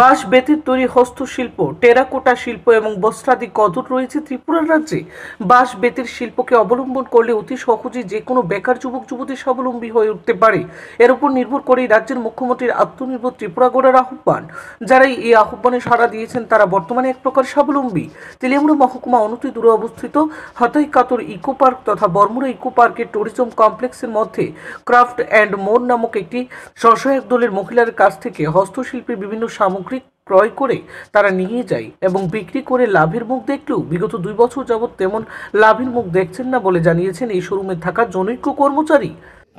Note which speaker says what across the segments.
Speaker 1: বাঁশ বেতের তৈরি হস্তশিল্প, টেরাকোটা শিল্প এবং বস্ত্রাদি কদর রয়েছে ত্রিপুরা রাজ্যে। বাঁশ বেতের শিল্পকে অবলম্বন করলে অতি সহজে যে কোনো বেকার যুবক, যুবতী স্বাবলম্বী হয়ে উঠতে পারে। এর উপর নির্ভর করেই রাজ্যের মুখ্যমন্ত্রীর আত্মনির্ভর ত্রিপুরা গড়ার আহ্বান। যারা এই আহ্বানে সাড়া দিয়েছেন, তারা বর্তমানে এক প্রকার স্বাবলম্বী। তেলিয়ামুড়া মহকুমা অনতি দূরে অবস্থিত। হাতাই কাতর ইকো পার্ক তথা বর্মুড়া ইকো পার্কের ট্যুরিজম কমপ্লেক্সের মধ্যে ক্রাফট অ্যান্ড মোর নামক একটি স্বসহায়ক দলের মহিলার কাছ থেকে হস্তশিল্পের বিভিন্ন সামগ্রী ক্রয় করে তারা নিয়ে যায় এবং বিক্রি করে লাভের মুখ দেখলেও বিগত দুই বছর যাবৎ তেমন লাভের মুখ দেখছেন না বলে জানিয়েছেন এই শোরুমে থাকা জনৈক কর্মচারী।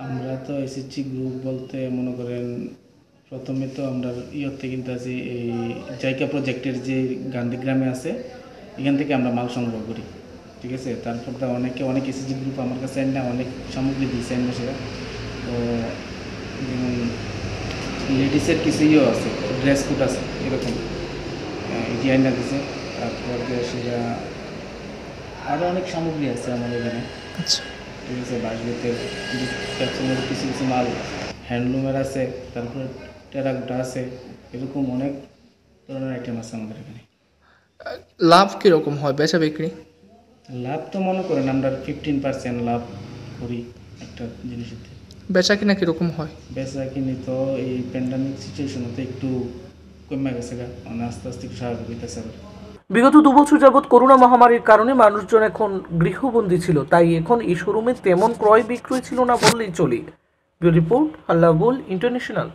Speaker 2: আমরা তো এসএসজি গ্রুপ বলতে মনে করেন প্রথমে তো আমরা ইয়তে কিন্তু আছি এই জায়গা প্রজেক্টের যে গান্ধীগ্রামে আছে, এখান থেকে আমরা মাল সংগ্রহ করি, ঠিক আছে? তারপর তো অনেকে, অনেক এসএসজি গ্রুপ আমার কাছে না অনেক সামগ্রী দিয়েছে সেটা। তো, যেমন লেডিসের কিছু ইয়েও আছে। ড্রেস কোড আছে এরকম। আহ, এটি আইনা দিছে তারপর সেটা আরও অনেক সামগ্রী আছে আমাদের এখানে।
Speaker 3: আচ্ছা।
Speaker 2: ঠিক আছে বাঁশবেতের কিছু কিছু মাল হ্যান্ডলুমের আছে তারপরে টেরাকোটা আছে এরকম অনেক ধরনের আইটেম আছে আমাদের এখানে।
Speaker 3: লাভ কীরকম হয় বেচা বিক্রি?
Speaker 2: লাভ তো মনে করেন আমরা ফিফটিন পার্সেন্ট লাভ করি একটা জিনিসের
Speaker 3: বেচা কিনা কীরকম হয়?
Speaker 2: বেচা কিনি তো এই প্যান্ডামিক সিচুয়েশনে তো একটু বছর মানে
Speaker 1: বিগত দুবছর যাবৎ করোনা মহামারীর কারণে মানুষজন এখন গৃহবন্দী ছিল, তাই এখন এই শোরুমে তেমন ক্রয় বিক্রয় ছিল না বললেই চলে। Report Allah international.